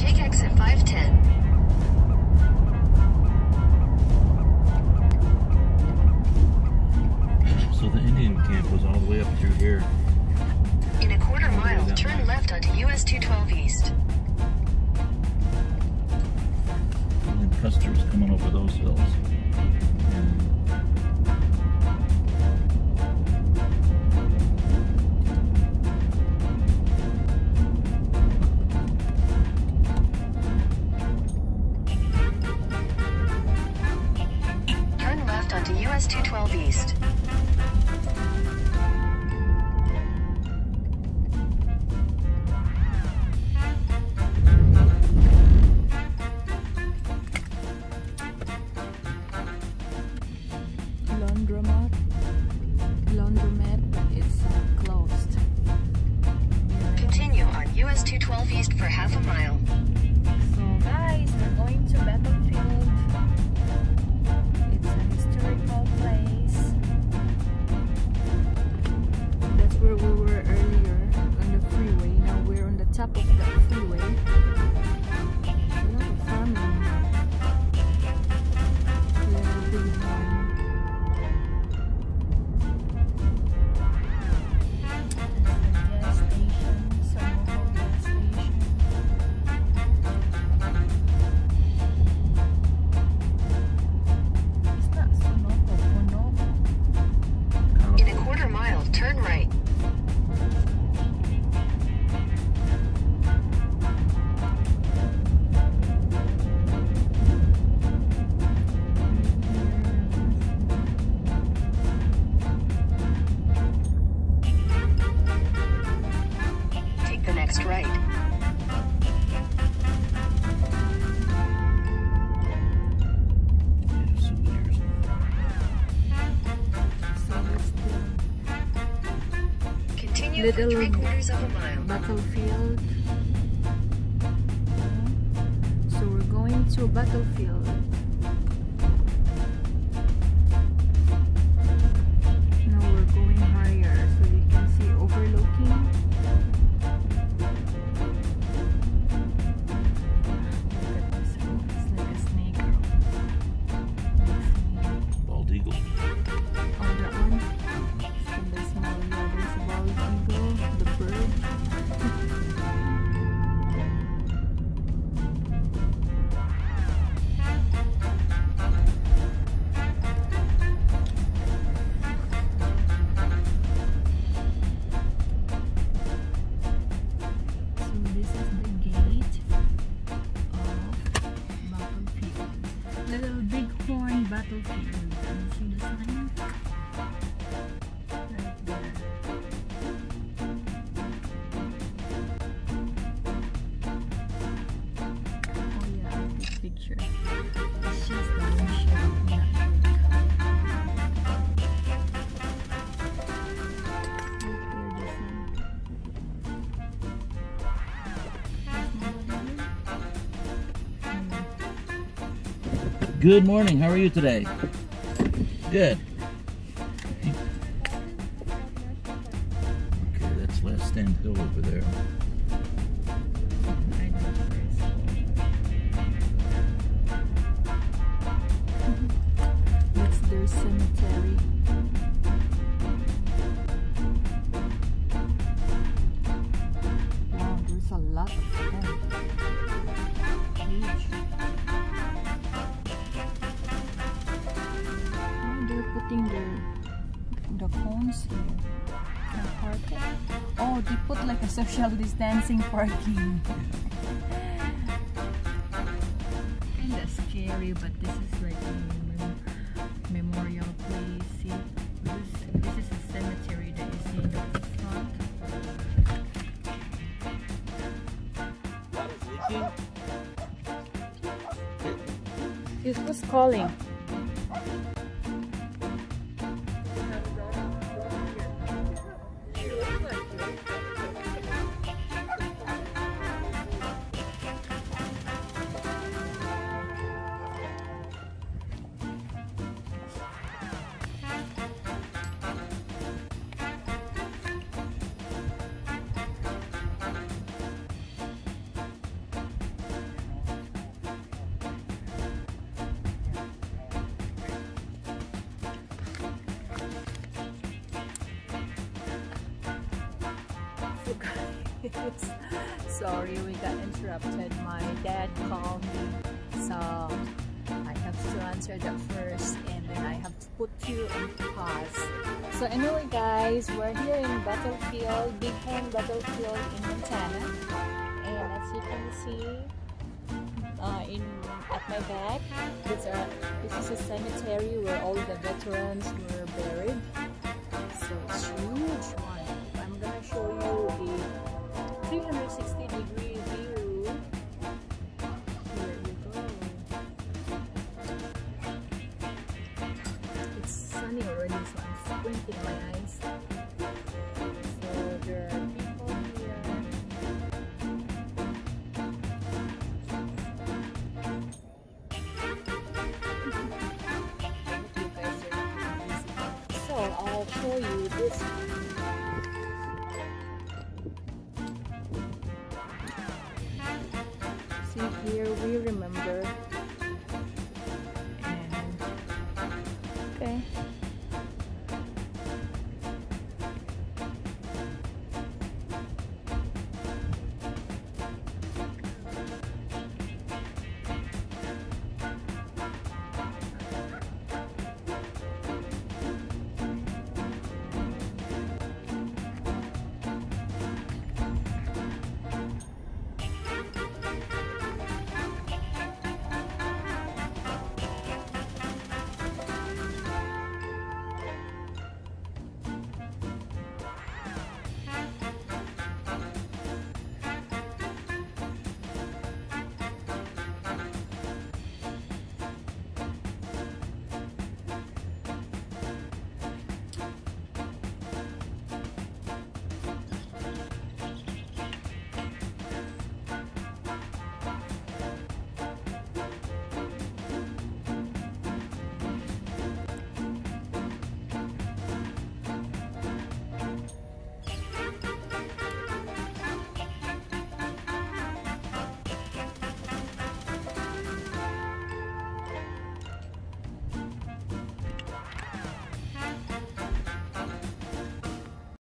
Take exit 510. So the Indian camp was all the way up through here. In a quarter mile, turn left onto US 212 East. US 212 East for half a mile. So guys, we're going to Battlefield. It's a historical place. That's where we were earlier on the freeway. Now we're on the top of the freeway. Next right. Yeah, souvenirs. So that's the Continue Little- three quarters of a mile. battlefield. So we're going to battlefield. Now we're going Good morning. How are you today? Good. Okay, that's Last Stand Hill over there. That's their cemetery. Putting their the cones here. The. Oh, they put like a social distancing parking. Kinda scary, but this is like a mem- memorial place. See, this, this is a cemetery that you see in the front. It was calling. Sorry, we got interrupted. My dad called me, so I have to answer that first, and then I have to put you on pause. So anyway, guys, we're here in Battlefield, Big Horn Battlefield in Montana, and as you can see, uh, in at my back, this, are, this is a cemetery where all the veterans were buried. So it's huge 360 degree view. Here you go. It's sunny already, so I'm squinting my eyes. So there people here. So I'll show you this See here we remember